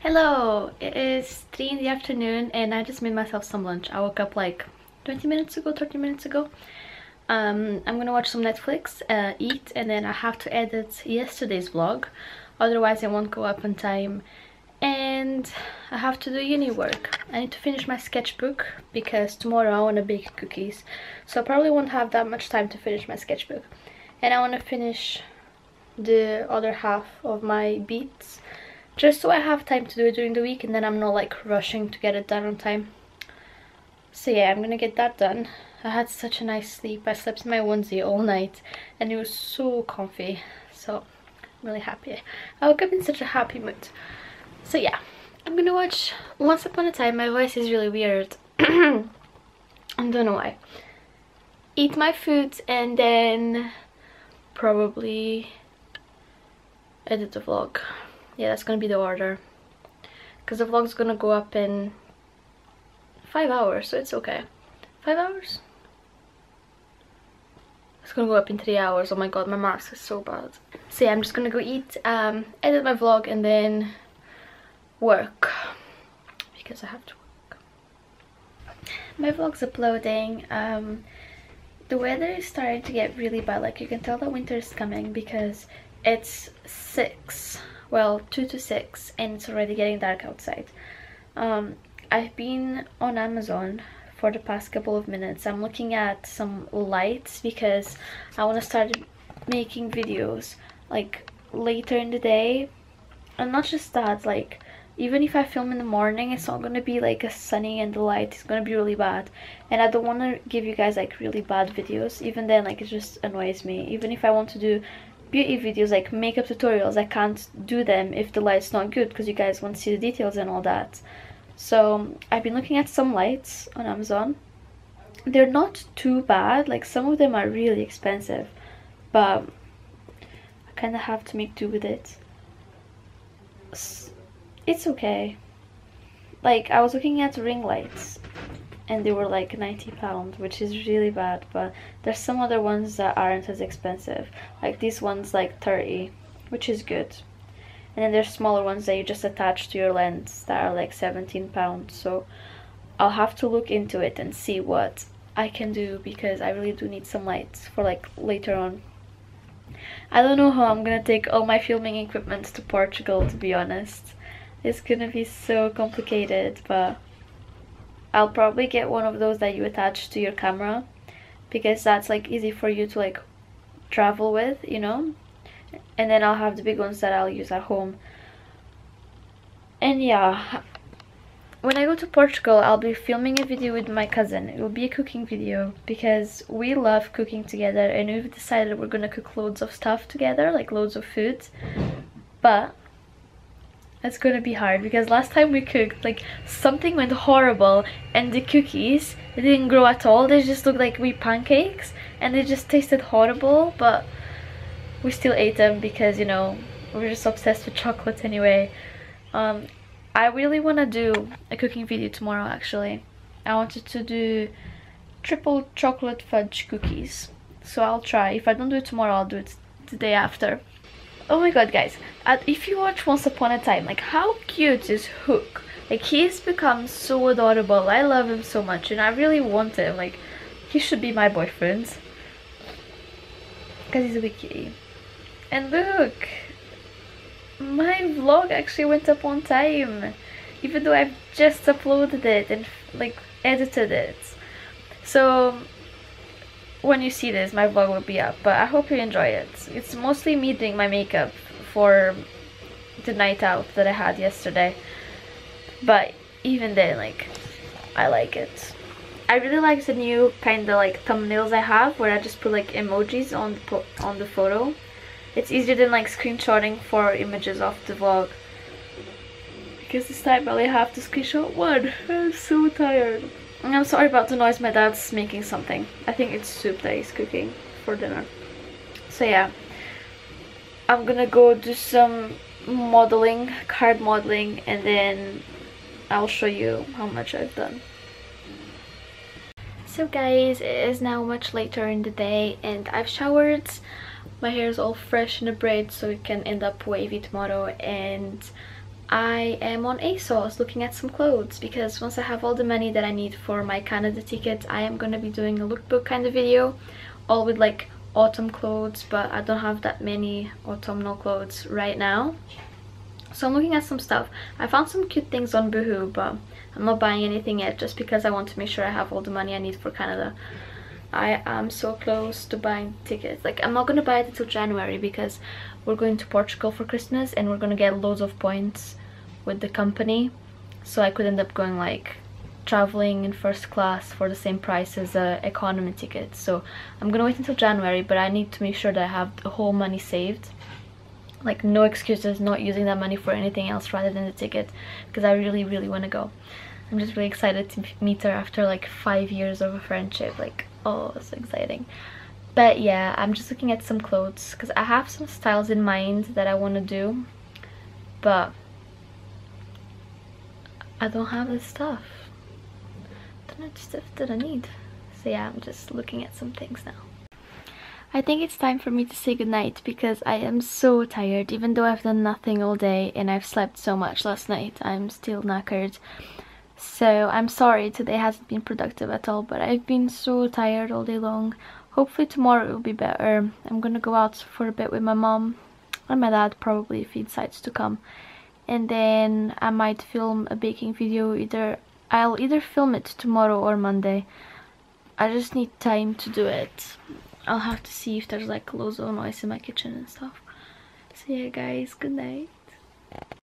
Hello! It is 3 in the afternoon and I just made myself some lunch. I woke up like 20 minutes ago, 30 minutes ago. Um, I'm gonna watch some Netflix, uh, eat, and then I have to edit yesterday's vlog. Otherwise it won't go up on time. And I have to do uni work. I need to finish my sketchbook because tomorrow I want to bake cookies. So I probably won't have that much time to finish my sketchbook. And I want to finish the other half of my beats just so I have time to do it during the week and then I'm not like rushing to get it done on time. So yeah, I'm gonna get that done. I had such a nice sleep. I slept in my onesie all night and it was so comfy. So I'm really happy. I woke up in such a happy mood. So yeah, I'm gonna watch Once Upon a Time. My voice is really weird. I don't know why. Eat my food and then probably edit the vlog yeah that's gonna be the order. Because the vlog's gonna go up in five hours so it's okay. Five hours? It's gonna go up in three hours. Oh my god my mask is so bad. So yeah i'm just gonna go eat um edit my vlog and then work. Because i have to work. My vlog's uploading um the weather is starting to get really bad. Like you can tell that winter is coming because it's six. Well 2 to 6 and it's already getting dark outside. Um, I've been on Amazon for the past couple of minutes. I'm looking at some lights because I want to start making videos like later in the day. And not just that like even if I film in the morning it's not gonna be like a sunny and the light is gonna be really bad. And I don't want to give you guys like really bad videos even then like it just annoys me. Even if I want to do beauty videos like makeup tutorials i can't do them if the light's not good because you guys want to see the details and all that. So i've been looking at some lights on amazon. They're not too bad like some of them are really expensive but i kind of have to make do with it. It's okay. Like i was looking at ring lights and they were like 90 pounds which is really bad but there's some other ones that aren't as expensive. Like these ones like 30 which is good. And then there's smaller ones that you just attach to your lens that are like 17 pounds. So I'll have to look into it and see what I can do because I really do need some lights for like later on. I don't know how I'm gonna take all my filming equipment to Portugal to be honest. It's gonna be so complicated but I'll probably get one of those that you attach to your camera because that's like easy for you to like travel with, you know? And then I'll have the big ones that I'll use at home. And yeah, when I go to Portugal, I'll be filming a video with my cousin. It will be a cooking video because we love cooking together and we've decided we're gonna cook loads of stuff together, like loads of food. But it's gonna be hard because last time we cooked like something went horrible and the cookies they didn't grow at all. They just looked like wee pancakes and they just tasted horrible but we still ate them because you know we're just obsessed with chocolate anyway. Um i really want to do a cooking video tomorrow actually. I wanted to do triple chocolate fudge cookies. So i'll try. If i don't do it tomorrow i'll do it the day after oh my god guys. If you watch once upon a time like how cute is hook? Like he's become so adorable. I love him so much and i really want him. Like he should be my boyfriend. Because he's a wiki and look my vlog actually went up on time even though i've just uploaded it and like edited it. So when you see this my vlog will be up but i hope you enjoy it. It's mostly me doing my makeup for the night out that i had yesterday. But even then like i like it. I really like the new kind of like thumbnails i have where i just put like emojis on the on the photo. It's easier than like screenshotting for images of the vlog. Because this time i only have to screenshot one. I'm so tired I'm sorry about the noise, my dad's making something. I think it's soup that he's cooking for dinner. So yeah, I'm gonna go do some modeling, card modeling, and then I'll show you how much I've done. So guys, it is now much later in the day and I've showered. My hair is all fresh in a braid so it can end up wavy tomorrow and I am on ASOS looking at some clothes because once I have all the money that I need for my Canada ticket I am going to be doing a lookbook kind of video all with like autumn clothes but I don't have that many autumnal clothes right now. So I'm looking at some stuff. I found some cute things on Boohoo but I'm not buying anything yet just because I want to make sure I have all the money I need for Canada. I am so close to buying tickets. Like I'm not gonna buy it until January because we're going to Portugal for Christmas and we're gonna get loads of points with the company. So I could end up going like traveling in first class for the same price as a economy ticket. So I'm gonna wait until January but I need to make sure that I have the whole money saved. Like no excuses not using that money for anything else rather than the ticket because I really really want to go. I'm just really excited to meet her after like five years of a friendship. Like oh so exciting but yeah I'm just looking at some clothes because I have some styles in mind that I want to do but I don't have the stuff. The stuff that I need. So yeah I'm just looking at some things now. I think it's time for me to say goodnight because I am so tired. Even though I've done nothing all day and I've slept so much last night I'm still knackered. So I'm sorry today hasn't been productive at all but I've been so tired all day long hopefully tomorrow it will be better. I'm gonna go out for a bit with my mom and my dad probably if he decides to come. And then I might film a baking video. Either I'll either film it tomorrow or Monday. I just need time to do it. I'll have to see if there's like loads of noise in my kitchen and stuff. So yeah guys, good night.